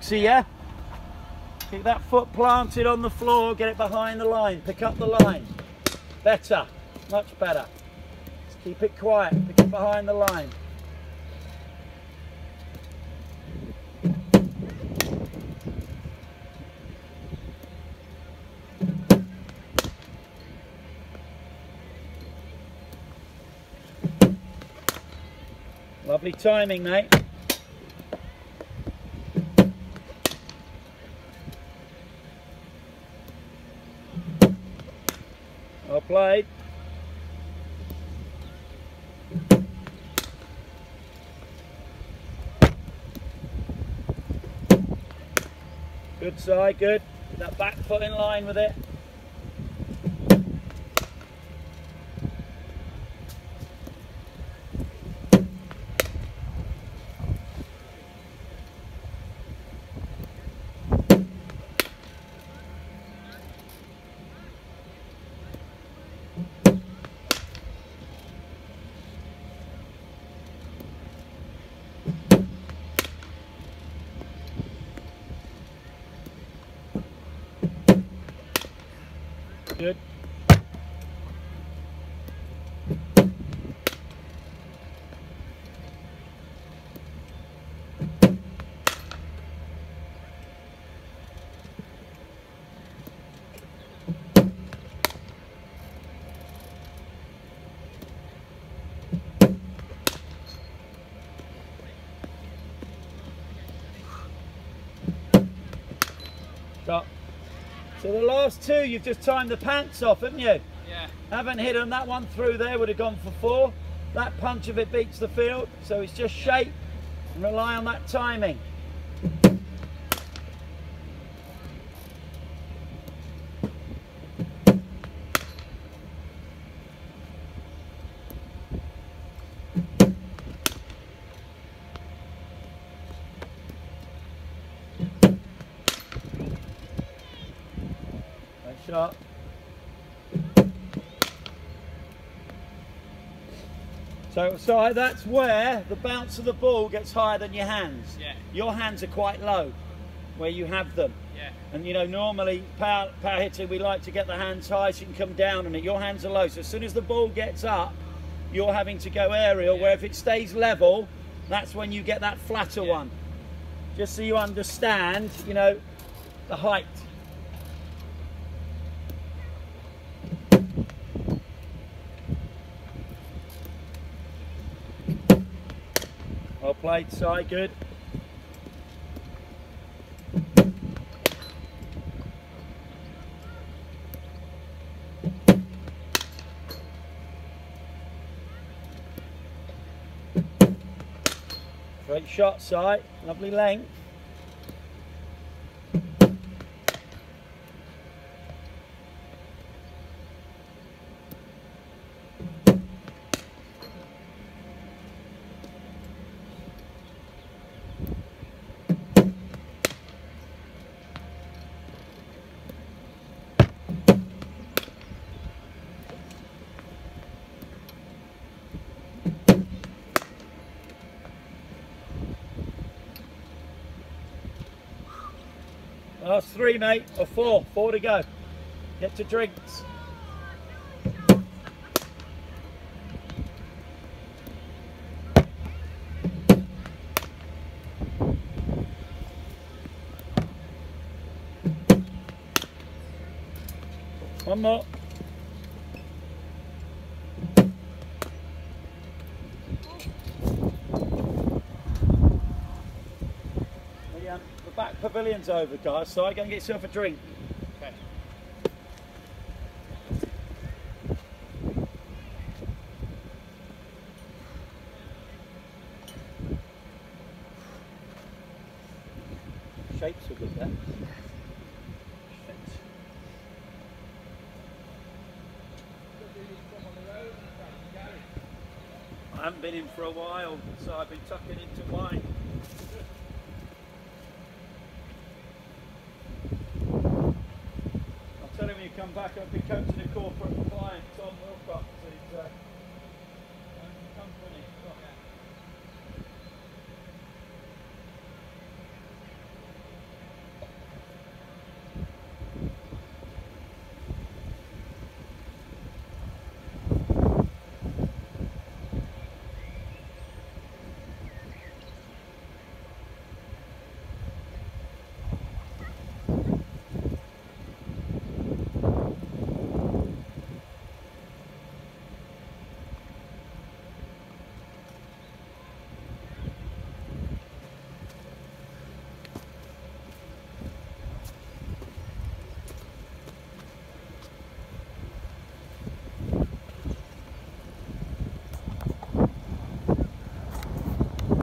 See ya. Keep that foot planted on the floor, get it behind the line, pick up the line. Better, much better. Just keep it quiet, pick it behind the line. Lovely timing, mate. Played. Good side, good. That back foot in line with it. Good. Stop. So the last two, you've just timed the pants off, haven't you? Yeah. Haven't hit them. That one through there would have gone for four. That punch of it beats the field. So it's just shape and rely on that timing. Shot. So, so that's where the bounce of the ball gets higher than your hands. Yeah. Your hands are quite low where you have them. Yeah. And you know, normally power, power hitting, we like to get the hands high so you can come down on it. Your hands are low. So as soon as the ball gets up, you're having to go aerial, Yeah. where if it stays level, that's when you get that flatter Yeah. one. Just so you understand, you know, the height. Well side good. Great shot, Si. Lovely length. Last three, mate, or four. Four to go. Get to drinks. One more. The, um, the back pavilion's over, guys, so I go and get yourself a drink. Okay. Shapes were good there. I haven't been in for a while, so I've been tucking into wine. Tell him when you come back, I've been coaching a corporate client, Tom Wilcox. Uh,